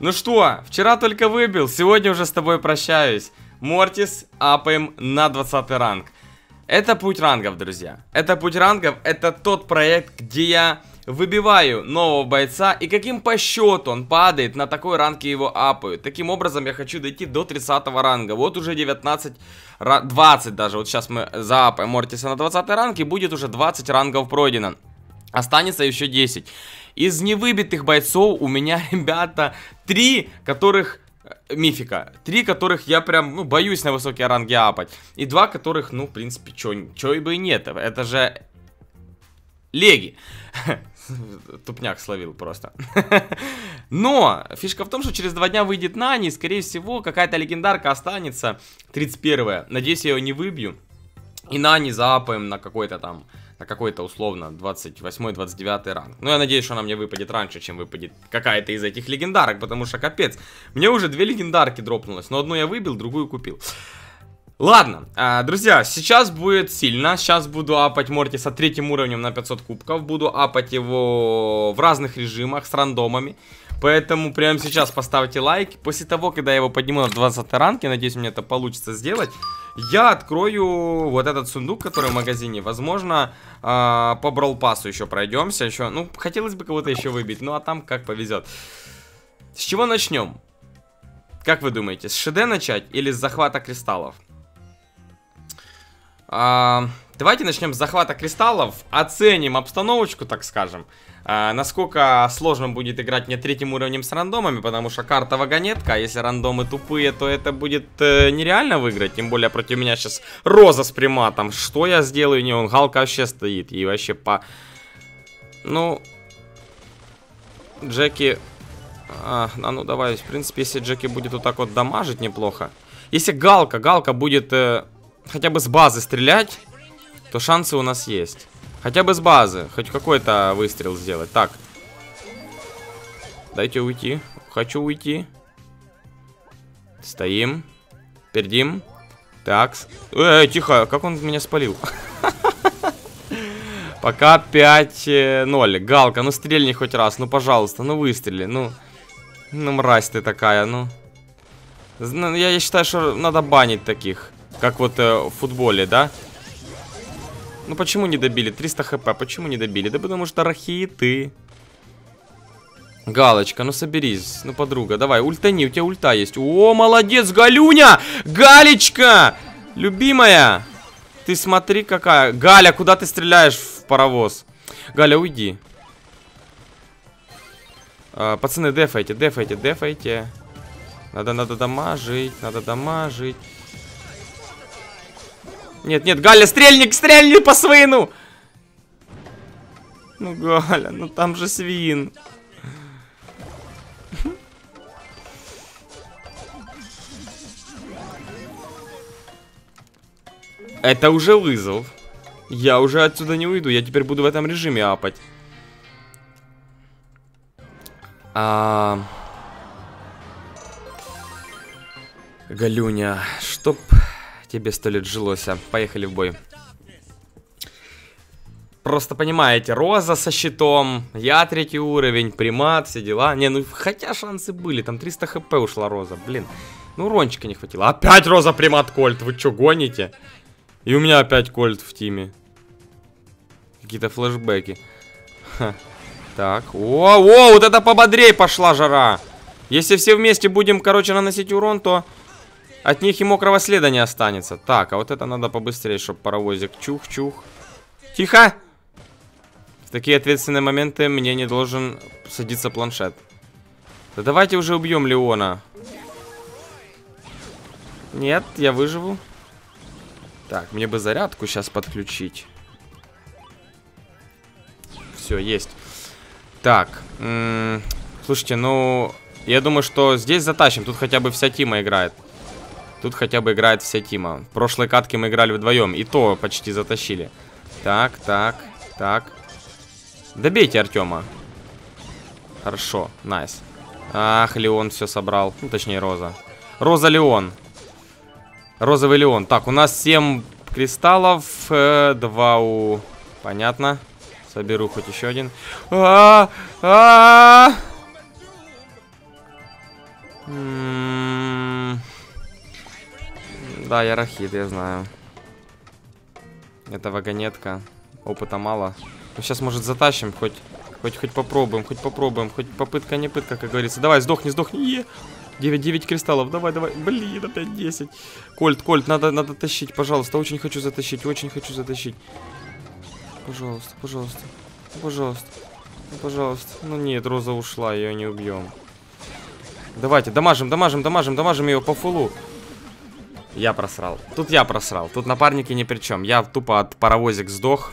Ну что, вчера только выбил, сегодня уже с тобой прощаюсь. Мортис апаем на 20 ранг. Это путь рангов, друзья. Это путь рангов, это тот проект, где я выбиваю нового бойца и каким по счету он падает, на такой ранге его апают. Таким образом я хочу дойти до 30 ранга. Вот уже 19, 20 даже. Вот сейчас мы заапаем Мортиса на 20 ранг и будет уже 20 рангов пройдено. Останется еще 10. Из невыбитых бойцов у меня, ребята, 3, которых э, мифика. Три, которых я прям, ну, боюсь на высокие ранги апать. И два, которых, ну, в принципе, чё, чё и бы и нет. Это же леги. Тупняк словил просто. Но фишка в том, что через два дня выйдет Нани, и, скорее всего, какая-то легендарка останется. 31 Надеюсь, я ее не выбью. И Нани заапаем на какой-то там на какой-то условно 28-29 ранг. Но я надеюсь, что она мне выпадет раньше, чем выпадет какая-то из этих легендарок, потому что капец. Мне уже две легендарки дропнулось, но одну я выбил, другую купил. Ладно, а, друзья, сейчас будет сильно. Сейчас буду апать Мортиса третьим уровнем на 500 кубков. Буду апать его в разных режимах с рандомами. Поэтому прямо сейчас поставьте лайк. После того, когда я его подниму на 20 ранке, надеюсь, мне это получится сделать, я открою вот этот сундук, который в магазине. Возможно, э, по бролпасу еще пройдемся. Еще, ну, хотелось бы кого-то еще выбить, ну а там как повезет. С чего начнем? Как вы думаете, с ШД начать или с захвата кристаллов? А, давайте начнем с захвата кристаллов, оценим обстановочку, так скажем. А, насколько сложно будет играть мне третьим уровнем с рандомами, потому что карта вагонетка, а если рандомы тупые, то это будет э, нереально выиграть. Тем более против меня сейчас Роза с приматом. Что я сделаю? Не, он Галка вообще стоит. И вообще по... Ну... Джеки... А, а ну давай, в принципе, если Джеки будет вот так вот дамажить неплохо. Если Галка, Галка будет... Э, хотя бы с базы стрелять, то шансы у нас есть. Хотя бы с базы, хоть какой-то выстрел сделать. Так. Дайте уйти. Хочу уйти. Стоим. Пердим. Так. Эй, тихо, как он меня спалил? Пока 5-0. Галка, ну стрельни хоть раз, ну пожалуйста, ну выстрели, ну. Ну мразь ты такая, ну. Я, я считаю, что надо банить таких. Как вот э, в футболе, да? Ну почему не добили? 300 хп, почему не добили? Да потому что рахиты. Галочка, ну соберись. Ну, подруга, давай, ультани, у тебя ульта есть. О, молодец, Галюня! Галечка! Любимая! Ты смотри какая. Галя, куда ты стреляешь в паровоз? Галя, уйди. А, пацаны, дефайте, дефайте, дефайте. Надо, надо дамажить, надо дамажить. Нет, нет, Галя, стрельник, стрельни по свину! Ну, Галя, ну там же свин. Это уже вызов. Я уже отсюда не уйду. Я теперь буду в этом режиме апать. А... Галюня, чтоб тебе сто лет жилось. А. Поехали в бой. Просто понимаете, Роза со щитом, я третий уровень, примат, все дела. Не, ну хотя шансы были, там 300 хп ушла Роза, блин. Ну урончика не хватило. Опять Роза, примат, Кольт, вы что, гоните? И у меня опять Кольт в тиме. Какие-то флешбеки. Ха. Так, о, о, вот это пободрей пошла жара. Если все вместе будем, короче, наносить урон, то от них и мокрого следа не останется. Так, а вот это надо побыстрее, чтобы паровозик чух-чух. Тихо! В такие ответственные моменты мне не должен садиться планшет. Да давайте уже убьем Леона. Нет, я выживу. Так, мне бы зарядку сейчас подключить. Все, есть. Так, слушайте, ну, я думаю, что здесь затащим. Тут хотя бы вся тима играет. Тут хотя бы играет вся тима. В прошлой катке мы играли вдвоем. И то почти затащили. Так, так, так. Добейте Артема. Хорошо, найс. Ах, Леон все собрал. Ну, точнее, Роза. Роза Леон. Розовый Леон. Так, у нас 7 кристаллов. Э, 2 у... Понятно. Соберу хоть еще один. -а -а -а! Да, я рахит, я знаю. Это вагонетка. Опыта мало. Ну, сейчас, может, затащим, хоть, хоть, хоть попробуем, хоть попробуем, хоть попытка не пытка, как говорится. Давай, сдохни, сдохни. Е! 9, 9 кристаллов, давай, давай. Блин, опять 10. Кольт, Кольт, надо, надо тащить, пожалуйста. Очень хочу затащить, очень хочу затащить. Пожалуйста, пожалуйста, пожалуйста, пожалуйста. Ну нет, Роза ушла, ее не убьем. Давайте, дамажим, дамажим, дамажим, дамажим ее по фулу. Я просрал. Тут я просрал. Тут напарники ни при чем. Я тупо от паровозик сдох.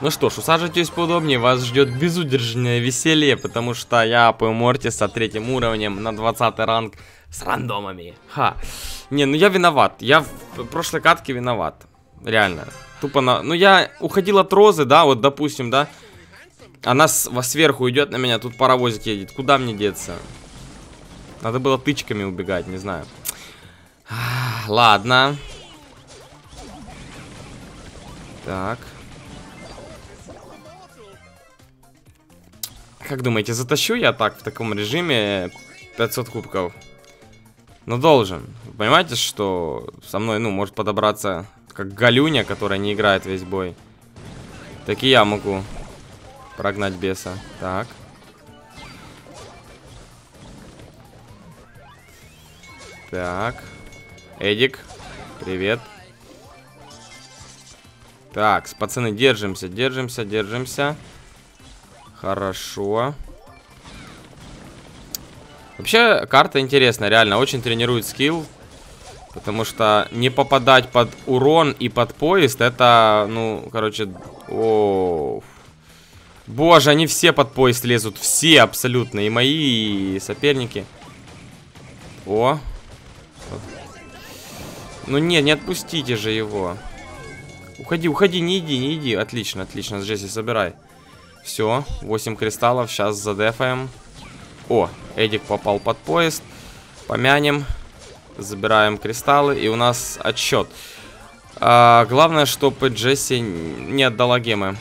Ну что ж, усаживайтесь поудобнее, вас ждет безудержное веселье, потому что я апаю Мортиса третьим уровнем на 20 ранг с рандомами. Ха. Не, ну я виноват. Я в прошлой катке виноват. Реально. Тупо на... Ну я уходил от Розы, да, вот допустим, да. Она с... сверху идет на меня, тут паровозик едет. Куда мне деться? Надо было тычками убегать, не знаю. Ладно. Так. Как думаете, затащу я так в таком режиме 500 кубков? Ну, должен. Вы понимаете, что со мной, ну, может подобраться как Галюня, которая не играет весь бой. Так и я могу прогнать беса. Так. Так. Эдик, привет. Так, пацаны, держимся, держимся, держимся. Хорошо. Вообще, карта интересная, реально. Очень тренирует скилл. Потому что не попадать под урон и под поезд, это, ну, короче... О, Боже, они все под поезд лезут. Все абсолютно. И мои, и соперники. О. Ну нет, не отпустите же его. Уходи, уходи, не иди, не иди. Отлично, отлично. Джесси, собирай. Все, 8 кристаллов, сейчас задефаем. О, Эдик попал под поезд. Помянем. Забираем кристаллы, и у нас отсчет. А, главное, чтобы Джесси не отдала гемы.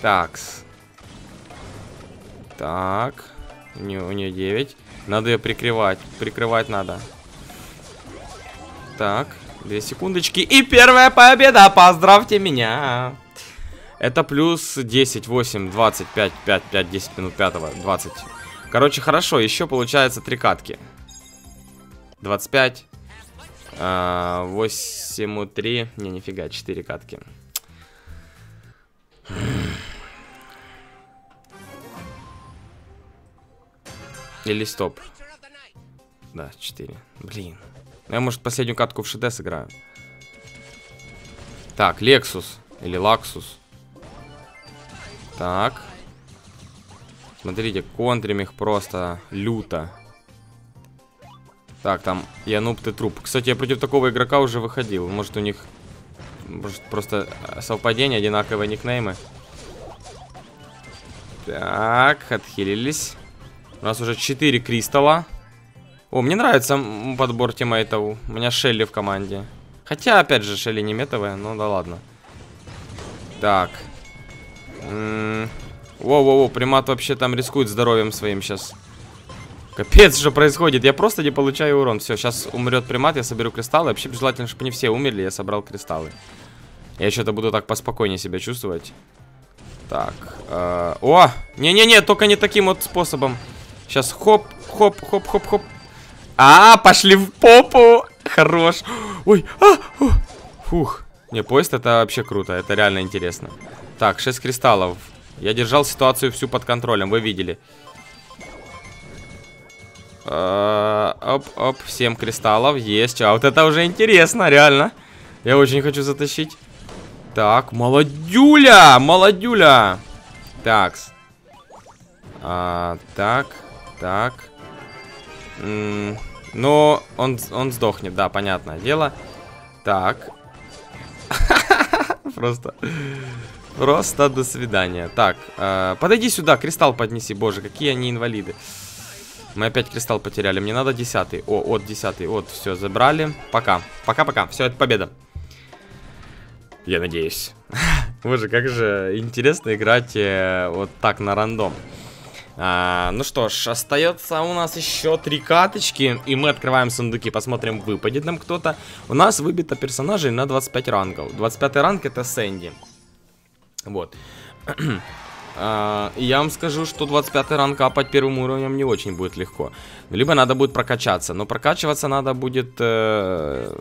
Так. У нее, у нее 9. Надо ее прикрывать. Прикрывать надо. Так. Две секундочки. И первая победа! Поздравьте меня! Это плюс 10, 8, 25, 5, 5, 10 минут 5, 20. Короче, хорошо, еще получается три катки. 25. 8, 3. Не, нифига, 4 катки. Или стоп. Да, 4. Блин. Я, может, последнюю катку в ШД сыграю. Так, Лексус. Или Лаксус. Так. Смотрите, контрим их просто люто. Так, там Януб ты труп. Кстати, я против такого игрока уже выходил. Может, у них может, просто совпадение, одинаковые никнеймы. Так, отхилились. У нас уже 4 кристалла. О, мне нравится подбор тиммейтов. У меня Шелли в команде. Хотя, опять же, Шелли не метовая, ну да ладно. Так. Воу-воу-воу, примат вообще там рискует здоровьем своим сейчас. Капец, что происходит? Я просто не получаю урон. Все, сейчас умрет примат, я соберу кристаллы. Вообще желательно, чтобы не все умерли, я собрал кристаллы. Я что-то буду так поспокойнее себя чувствовать. Так. Э О! Не-не-не, только не таким вот способом. Сейчас хоп, хоп, хоп, хоп, хоп. А, пошли в попу. Хорош. Ой, а, фух. Не, поезд это вообще круто, это реально интересно. Так, 6 кристаллов. Я держал ситуацию всю под контролем, вы видели. А, оп, оп, 7 кристаллов есть. А вот это уже интересно, реально. Я очень хочу затащить. Так, молодюля, молодюля. Такс. А, так, так. М -м, ну, он, он сдохнет, да, понятное дело. Так, Просто... Просто до свидания. Так, э, подойди сюда, кристалл поднеси. Боже, какие они инвалиды. Мы опять кристалл потеряли. Мне надо десятый. О, от десятый. Вот, все, забрали. Пока. Пока-пока. Все, это победа. Я надеюсь. Боже, как же интересно играть э, вот так на рандом. А, ну что ж, остается у нас еще три каточки, и мы открываем сундуки, посмотрим, выпадет нам кто-то. У нас выбито персонажей на 25 рангов. 25 ранг это Сэнди. Вот. а, я вам скажу, что 25 ранг капать первым уровнем не очень будет легко. Либо надо будет прокачаться, но прокачиваться надо будет... Э...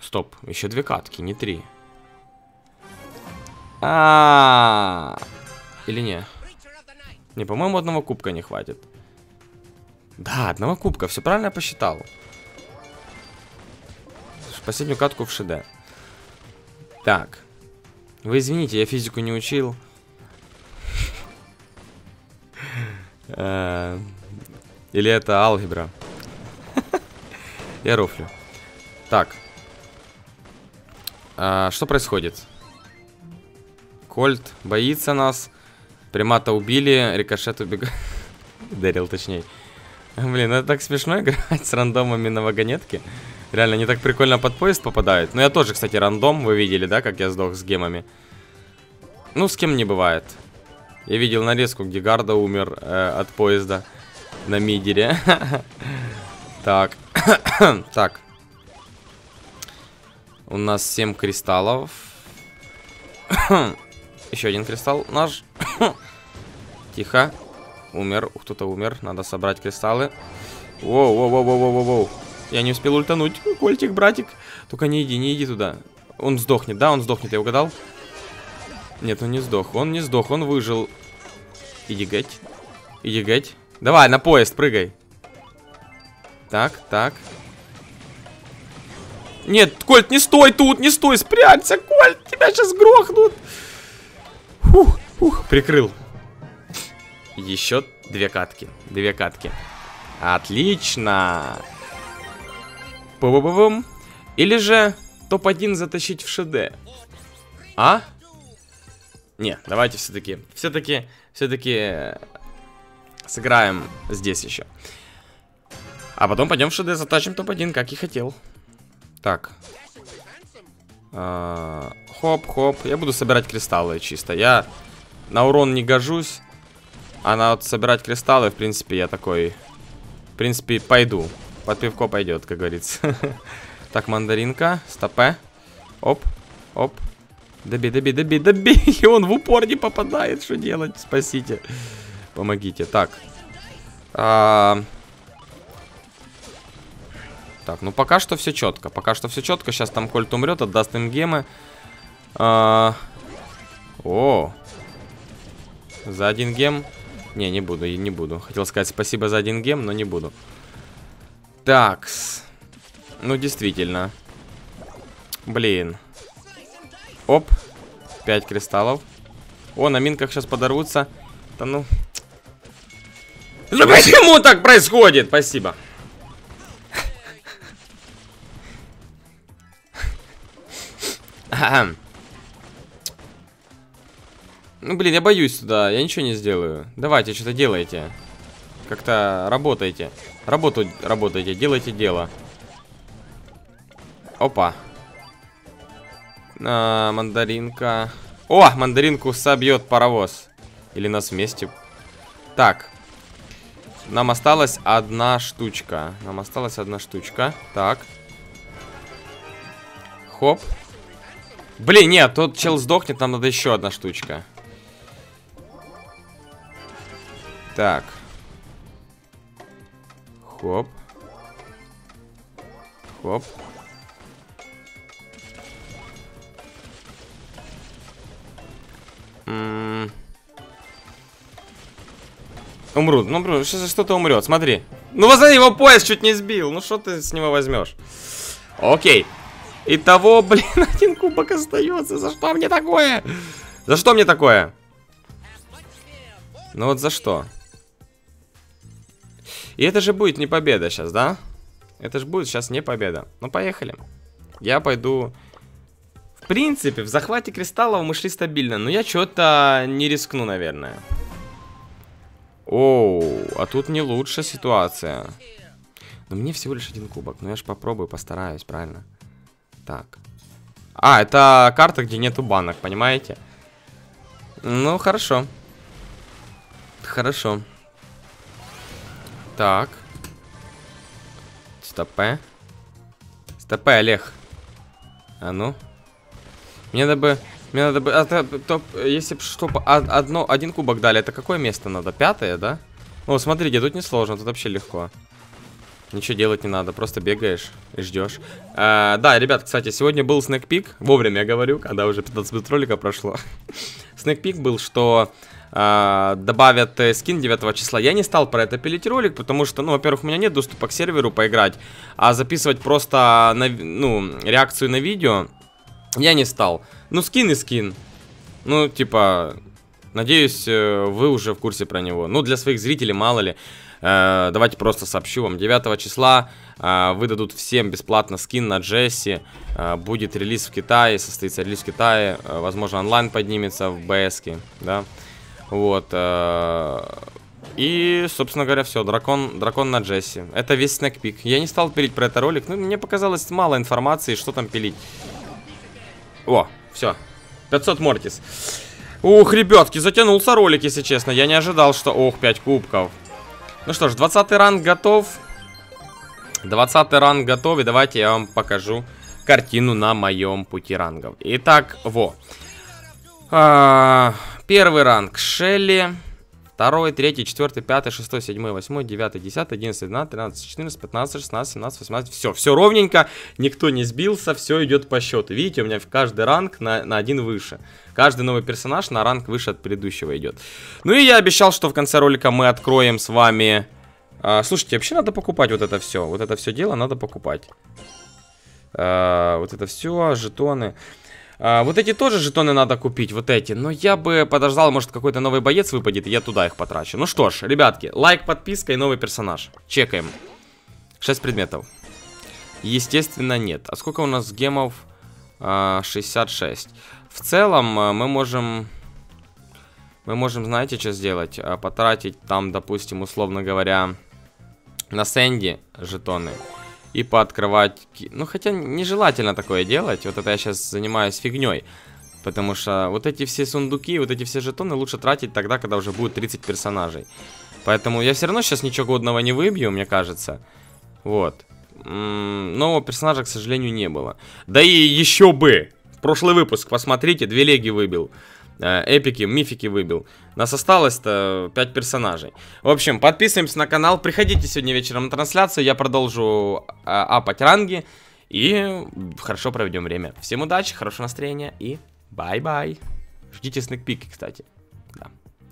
Стоп, еще две катки, не три. А, -а, -а. Или не? Не, по-моему, одного кубка не хватит. Да, одного кубка, все правильно я посчитал. Последнюю катку в ШД. Так. Вы извините, я физику не учил. Э, или это алгебра? Я рофлю. Так. А, что происходит? Кольт боится нас. Примата убили, рикошет убегает. Дэрил, точнее. Блин, это так смешно играть с рандомами на вагонетке. Реально, они так прикольно под поезд попадают. Ну, я тоже, кстати, рандом, вы видели, да, как я сдох с гемами. Ну, с кем не бывает. Я видел нарезку, где Гарда умер э, от поезда на мидере. так. так. У нас 7 кристаллов. Еще один кристалл наш. Тихо. Умер. Кто-то умер. Надо собрать кристаллы. Воу, воу, воу, воу, воу, воу. Я не успел ультануть. Кольтик, братик. Только не иди, не иди туда. Он сдохнет, да? Он сдохнет, я угадал? Нет, он не сдох. Он не сдох, он выжил. Иди геть. Иди геть. Давай, на поезд, прыгай. Так, так. Нет, Кольт, не стой тут, не стой, спрячься, Кольт, тебя сейчас грохнут. Фух, фух, прикрыл. Еще две катки. Две катки. Отлично. Пу-бу-бу-бум. Или же топ-1 затащить в ШД. А? Не, давайте все-таки. Все-таки, все-таки э, сыграем здесь еще. А потом пойдем в ШД, затащим топ-1, как и хотел. Так. Хоп-хоп. Я буду собирать кристаллы чисто. Я на урон не гожусь. А на вот собирать кристаллы, в принципе, я такой... В принципе, пойду. Под пивко пойдет, как говорится. Так, мандаринка. Стопе. Оп. Оп. Доби, доби, доби, доби. И он в упор не попадает. Что делать? Спасите. Помогите. Так. А... Так, ну пока что все четко. Пока что все четко. Сейчас там Кольт умрет, отдаст им гемы. А... О. За один гем. Не, не буду, не буду. Хотел сказать спасибо за один гем, но не буду. Такс. Ну, действительно. Блин. Оп. Пять кристаллов. О, на минках сейчас подорвутся. Да ну... Ну почему так происходит? Спасибо. Ну, блин, я боюсь туда. Я ничего не сделаю. Давайте, что-то делайте. Как-то работайте. Работу работайте, делайте дело. Опа. А, мандаринка. О, мандаринку собьет паровоз. Или нас вместе. Так. Нам осталась одна штучка. Нам осталась одна штучка. Так. Хоп. Блин, нет, тот чел сдохнет, нам надо еще одна штучка. Так. Хоп. Хоп. Умрут. Ну, сейчас что-то умрет. Смотри. Ну, возьми, его пояс чуть не сбил. Ну, что ты с него возьмешь? Окей. Итого, блин, один кубок остается. За что мне такое? За что мне такое? Ну вот за что? И это же будет не победа сейчас, да? Это же будет сейчас не победа. Ну, поехали. Я пойду... В принципе, в захвате кристаллов мы шли стабильно. Но я что-то не рискну, наверное. Оу, а тут не лучшая ситуация. Но мне всего лишь один кубок. Но я же попробую, постараюсь, правильно? Так. А, это карта, где нету банок, понимаете? Ну, хорошо. Хорошо. Так. Стопе. Стопе, Олег. А ну. Мне надо бы... Мне надо бы... А, то, то, если бы что, одно, один кубок дали, это какое место надо? Пятое, да? О, смотрите, тут не сложно, тут вообще легко. Ничего делать не надо, просто бегаешь и ждешь. А, да, ребят, кстати, сегодня был снэкпик. Вовремя я говорю, когда уже 15 минут ролика прошло. снэкпик был, что а, добавят э, скин 9 числа. Я не стал про это пилить ролик, потому что, ну, во-первых, у меня нет доступа к серверу поиграть, а записывать просто, на, ну, реакцию на видео я не стал. Ну, скин и скин. Ну, типа, надеюсь, э, вы уже в курсе про него. Ну, для своих зрителей, мало ли. Э, давайте просто сообщу вам. 9 числа э, выдадут всем бесплатно скин на Джесси. Э, будет релиз в Китае, состоится релиз в Китае. Э, возможно, онлайн поднимется в БС, да. Вот. Э, и, собственно говоря, все. Дракон, дракон на Джесси. Это весь снэкпик. Я не стал пилить про это ролик. Ну, мне показалось мало информации, что там пилить. О, все. 500 Мортис. Ух, ребятки, затянулся ролик, если честно. Я не ожидал, что... Ох, 5 кубков. Ну что ж, 20 ранг готов. 20 ранг готов. И давайте я вам покажу картину на моем пути рангов. Итак, во. А, Первый ранг Шелли. Второй, третий, четвертый, пятый, шестой, седьмой, восьмой, девятый, десятый, одиннадцатый, двенадцатый, тринадцать, четырнадцать, пятнадцать, шестнадцать, семнадцать, восемнадцать. Все, все ровненько, никто не сбился, все идет по счету. Видите, у меня каждый ранг на, на один выше. Каждый новый персонаж на ранг выше от предыдущего идет. Ну и я обещал, что в конце ролика мы откроем с вами... А, слушайте, вообще надо покупать вот это все. Вот это все дело надо покупать. А, вот это все, жетоны. А, вот эти тоже жетоны надо купить, вот эти. Но я бы подождал, может какой-то новый боец выпадет, и я туда их потрачу. Ну что ж, ребятки, лайк, подписка и новый персонаж. Чекаем. 6 предметов. Естественно, нет. А сколько у нас гемов? А, 66. В целом, а, мы можем... Мы можем, знаете, что сделать? А, потратить там, допустим, условно говоря, на Сэнди жетоны и пооткрывать... Ну, хотя нежелательно такое делать. Вот это я сейчас занимаюсь фигней. Потому что вот эти все сундуки, вот эти все жетоны лучше тратить тогда, когда уже будет 30 персонажей. Поэтому я все равно сейчас ничего годного не выбью, мне кажется. Вот. Нового персонажа, к сожалению, не было. Да и еще бы! Прошлый выпуск, посмотрите, две леги выбил. Э, эпики, мифики выбил. Нас осталось-то 5 персонажей. В общем, подписываемся на канал. Приходите сегодня вечером на трансляцию. Я продолжу э, апать ранги. И хорошо проведем время. Всем удачи, хорошего настроения и bye-bye. Ждите sneak peek и, кстати.